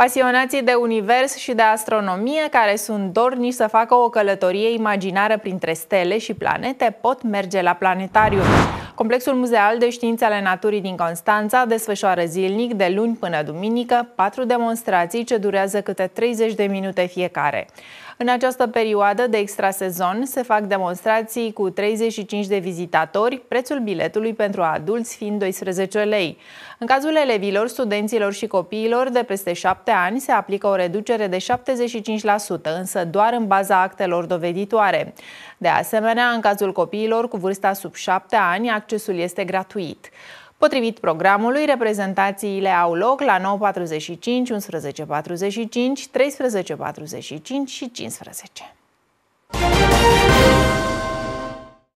Pasionații de univers și de astronomie care sunt dornici să facă o călătorie imaginară printre stele și planete pot merge la planetarium. Complexul Muzeal de Științe ale Naturii din Constanța desfășoară zilnic, de luni până duminică, patru demonstrații ce durează câte 30 de minute fiecare. În această perioadă de extrasezon se fac demonstrații cu 35 de vizitatori, prețul biletului pentru adulți fiind 12 lei. În cazul elevilor, studenților și copiilor de peste 7 ani se aplică o reducere de 75%, însă doar în baza actelor doveditoare. De asemenea, în cazul copiilor cu vârsta sub 7 ani, accesul este gratuit. Potrivit programului, reprezentațiile au loc la 9.45, 11.45, 13.45 și 15.